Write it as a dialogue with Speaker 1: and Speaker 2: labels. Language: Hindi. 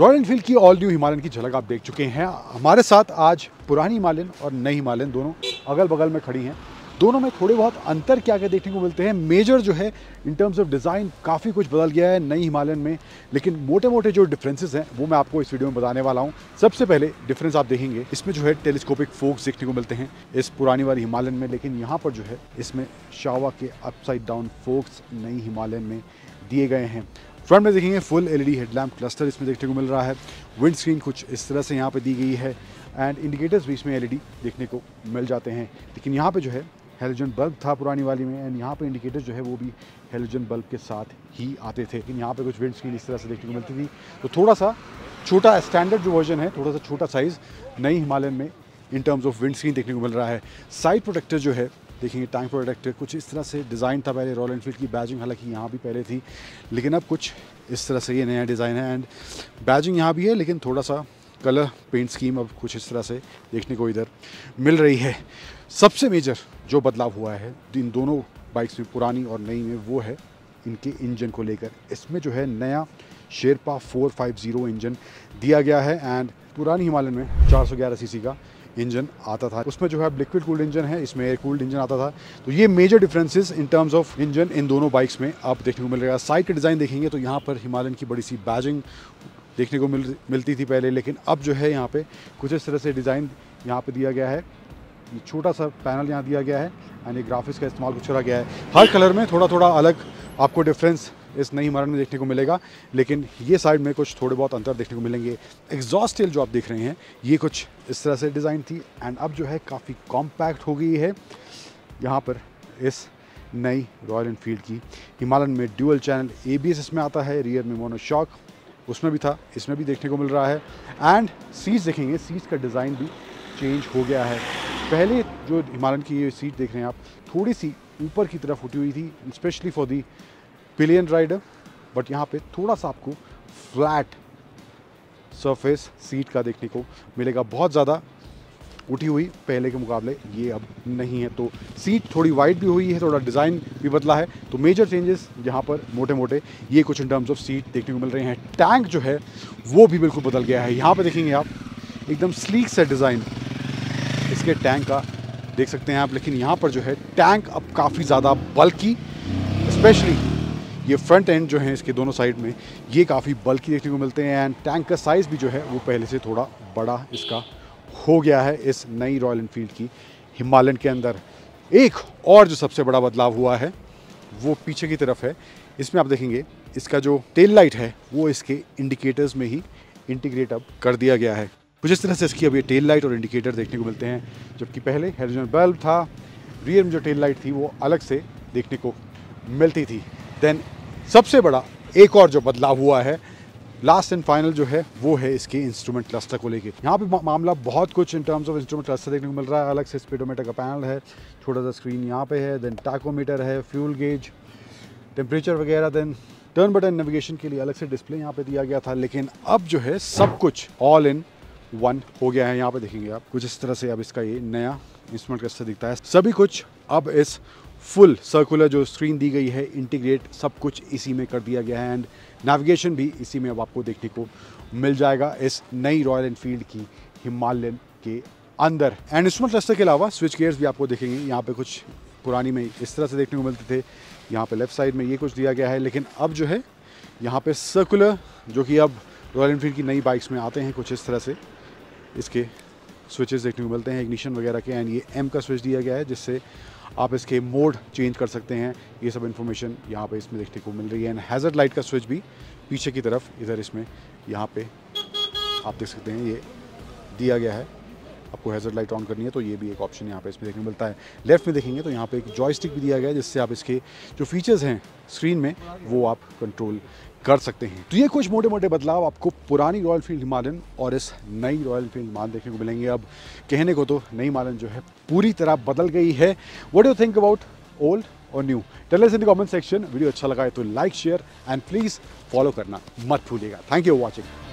Speaker 1: रॉयल एनफील्ड की ऑल न्यू हिमालयन की झलक आप देख चुके हैं। हमारे साथ आज पुरानी हिमालयन और नई हिमालयन दोनों अगल बगल में खड़ी हैं। दोनों में थोड़े बहुत अंतर क्या क्या देखने को मिलते हैं। मेजर जो है इन टर्म्स ऑफ़ डिज़ाइन काफ़ी कुछ बदल गया है नई हिमालयन में, लेकिन मोटे मोटे जो डिफरेंसेस हैं, वो मैं आपको इस वीडियो में बताने वाला हूँ। सबसे पहले डिफरेंस आप देखेंगे, इसमें जो है टेलीस्कोपिक फोक्स देखने को मिलते हैं इस पुरानी वाली हिमालयन में, लेकिन यहाँ पर जो है, इसमें शावा के अपसाइड डाउन फोक्स नई हिमालयन में दिए गए हैं। फ्रंट में देखेंगे फुल एलईडी हेडलैम्प क्लस्टर इसमें देखने को मिल रहा है। विंड स्क्रीन कुछ इस तरह से यहाँ पे दी गई है एंड इंडिकेटर्स भी इसमें एलईडी देखने को मिल जाते हैं। लेकिन यहाँ पे जो है हेलोजन बल्ब था पुरानी वाली में एंड यहाँ पे इंडिकेटर जो है वो भी हेलोजन बल्ब के साथ ही आते थे। लेकिन यहाँ पे कुछ विंड स्क्रीन इस तरह से देखने को मिलती थी। तो थोड़ा सा छोटा स्टैंडर्ड जो वर्जन है, थोड़ा सा छोटा साइज़ नई हिमालयन में in terms of windscreen देखने को मिल रहा है। साइड प्रोटेक्टर जो है देखेंगे टैंक प्रोटेक्टर कुछ इस तरह से डिज़ाइन था पहले रॉयल एनफील्ड की बैजिंग हालाँकि यहाँ भी पहले थी, लेकिन अब कुछ इस तरह से ये नया डिज़ाइन है एंड बैजिंग यहाँ भी है, लेकिन थोड़ा सा कलर पेंट स्कीम अब कुछ इस तरह से देखने को इधर मिल रही है। सबसे मेजर जो बदलाव हुआ है, इन दोनों बाइक्स में, पुरानी और नई में, वो है इनके इंजन को लेकर। इसमें जो है नया शेरपा 450 इंजन दिया गया है एंड पुरानी हिमालयन में 411 सीसी का इंजन आता था। उसमें जो है लिक्विड कूल्ड इंजन है, इसमें एयर कूल्ड इंजन आता था। तो ये major differences in terms of engine इन दोनों बाइक्स में आप देखने को मिल रहा है। साइड का डिज़ाइन देखेंगे तो यहाँ पर हिमालयन की बड़ी सी बैजिंग देखने को मिल, मिलती थी पहले, लेकिन अब जो है यहाँ पे कुछ इस तरह से डिज़ाइन यहाँ पे दिया गया है। छोटा सा पैनल यहाँ दिया गया है एंड ये ग्राफिक्स का इस्तेमाल कुछ करा गया है। हर कलर में थोड़ा थोड़ा अलग आपको डिफरेंस इस नई इमारत में देखने को मिलेगा। लेकिन ये साइड में कुछ थोड़े बहुत अंतर देखने को मिलेंगे। एग्जॉस्ट टेल जो आप देख रहे हैं, ये कुछ इस तरह से डिज़ाइन थी एंड अब जो है काफ़ी कॉम्पैक्ट हो गई है। यहाँ पर इस नई रॉयल इनफील्ड की हिमालयन में ड्यूअल चैनल एबीएस इसमें आता है रियर में मोनो शॉक उसमें भी था, इसमें भी देखने को मिल रहा है। एंड सीट्स देखेंगे सीट्स का डिज़ाइन भी चेंज हो गया है। पहले जो हिमालयन की ये सीट देख रहे हैं आप, थोड़ी सी ऊपर की तरफ़ उठी हुई थी specially for the pillion rider but यहाँ पे थोड़ा सा आपको फ्लैट सरफेस सीट का देखने को मिलेगा। बहुत ज़्यादा उठी हुई पहले के मुकाबले ये अब नहीं है। तो सीट थोड़ी वाइड भी हुई है, थोड़ा डिज़ाइन भी बदला है। तो मेजर चेंजेस यहाँ पर मोटे मोटे ये कुछ इन टर्म्स ऑफ़ सीट देखने को मिल रहे हैं। टैंक जो है, वो भी बिल्कुल बदल गया है। यहाँ पर देखेंगे आप, एकदम स्लीक से डिज़ाइन इसके टैंक का देख सकते हैं आप। लेकिन यहाँ पर जो है टैंक अब काफ़ी ज़्यादा बल्कि स्पेशली ये फ्रंट एंड जो है इसके दोनों साइड में, ये काफ़ी बल्कि देखने को मिलते हैं एंड टैंक का साइज़ भी जो है, वो पहले से थोड़ा बड़ा इसका हो गया है इस नई रॉयल इनफील्ड की हिमालयन के अंदर। एक और जो सबसे बड़ा बदलाव हुआ है, वो पीछे की तरफ़ है। इसमें आप देखेंगे, इसका जो टेल लाइट है, वो इसके इंडिकेटर्स में ही इंटीग्रेट अब कर दिया गया है। कुछ इस तरह से इसकी अब ये टेल लाइट और इंडिकेटर देखने को मिलते हैं, जबकि पहले हेलोजन बल्ब था रियर में जो टेल लाइट थी, वो अलग से देखने को मिलती थी। देन सबसे बड़ा, एक और जो बदलाव हुआ है लास्ट एंड फाइनल जो है, वो है इसके इंस्ट्रूमेंट क्लस्टर को लेके। यहाँ पे मामला बहुत कुछ in terms of instrument cluster देखने को मिल रहा है। अलग से स्पीडोमीटर का पैनल है, छोटा सा स्क्रीन यहाँ पे है देन टाकोमीटर है फ्यूल गेज टेम्परेचर वगैरह देन टर्न बटन नेविगेशन के लिए अलग से डिस्प्ले यहाँ पे दिया गया था। लेकिन अब जो है, सब कुछ ऑल इन वन हो गया है। यहाँ पे देखेंगे आप, कुछ इस तरह से अब इसका ये नया इंस्ट्रूमेंट क्लस्टर दिखता है। सभी कुछ अब इस फुल सर्कुलर जो स्क्रीन दी गई है इंटीग्रेट सब कुछ इसी में कर दिया गया है एंड नेविगेशन भी इसी में अब आपको देखने को मिल जाएगा इस नई रॉयल एनफील्ड की हिमालयन के अंदर। एंड इंस्ट्रूमेंट क्लस्टर के अलावा स्विच गेयर्स भी आपको देखेंगे। यहाँ पे कुछ पुरानी में इस तरह से देखने को मिलते थे। यहाँ पे लेफ़्ट साइड में ये कुछ दिया गया है, लेकिन अब जो है, यहाँ पे सर्कुलर जो कि अब रॉयल एनफील्ड की नई बाइक्स में आते हैं, कुछ इस तरह से इसके स्विचेस देखने को मिलते हैं इग्निशन वगैरह के एंड ये एम का स्विच दिया गया है, जिससे आप इसके मोड चेंज कर सकते हैं। ये सब इन्फॉर्मेशन यहाँ पे इसमें देखने को मिल रही है। एंड हैज़र्ड लाइट का स्विच भी पीछे की तरफ़, इधर इसमें यहाँ पे आप देख सकते हैं। ये दिया गया है। आपको हैज़र्ड लाइट ऑन करनी है तो ये भी एक ऑप्शन यहाँ पे इसमें देखने को मिलता है। लेफ़्ट में देखेंगे तो यहाँ पे एक जॉयस्टिक भी दिया गया है, जिससे आप इसके जो फीचर्स हैं स्क्रीन में, वो आप कंट्रोल कर सकते हैं। तो ये कुछ मोटे मोटे बदलाव आपको पुरानी रॉयल फ़ील्ड हिमालयन और इस नई रॉयल फ़ील्ड हिमालयन देखने को मिलेंगे। अब कहने को तो नई हिमालयन जो है पूरी तरह बदल गई है। What you think about old और new tell in the comment section video अच्छा लगा है तो like share and please follow करना मत भूलिएगा। Thank you for watching